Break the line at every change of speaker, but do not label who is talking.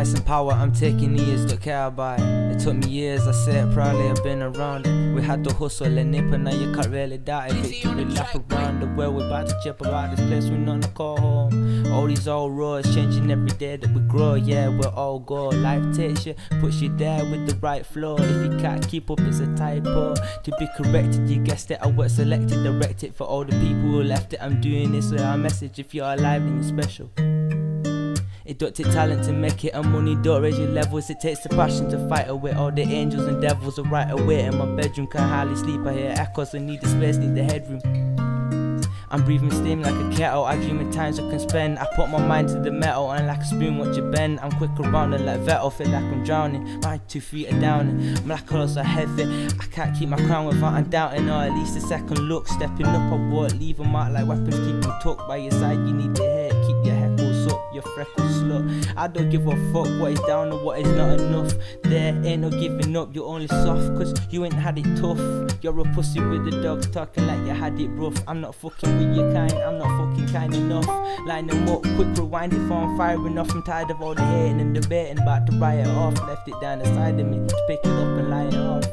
And power, I'm taking years, don't care about it. It took me years, I say it proudly, I've been around it. We had to hustle and nip, and now you can't really doubt it. Victory lap around the world, we're about to chip about this place, we're not to call home. All these old roads changing every day that we grow, yeah, we're all go. Life takes you, puts you there with the right flow. If you can't keep up, it's a typo. To be corrected, you guessed it, I was selected, directed for all the people who left it. I'm doing this with our message. If you're alive, then you're special. It don't take talent to make it, and money don't raise your levels. It takes the passion to fight away. All the angels and devils are right away. In my bedroom, can hardly sleep. I hear echoes. I need the space, need the headroom. I'm breathing steam like a kettle. I dream of times I can spend. I put my mind to the metal and like a spoon, watch it bend. I'm quick around and like Vettel, feel like I'm drowning. My two feet are down my clothes are heavy. I can't keep my crown without I'm doubting, or oh, at least a second look. Stepping up, I won't leave them out like weapons. Keep them tucked by your side. You need the hair, your slut. I don't give a fuck what is down or what is not enough. There ain't no giving up, you're only soft, cause you ain't had it tough. You're a pussy with the dogs talking like you had it rough. I'm not fucking with your kind, I'm not fucking kind enough. Line them up, quick rewind if I'm firing off. I'm tired of all the hating and debating, about to buy it off. Left it down the side of me to pick it up and lie it off.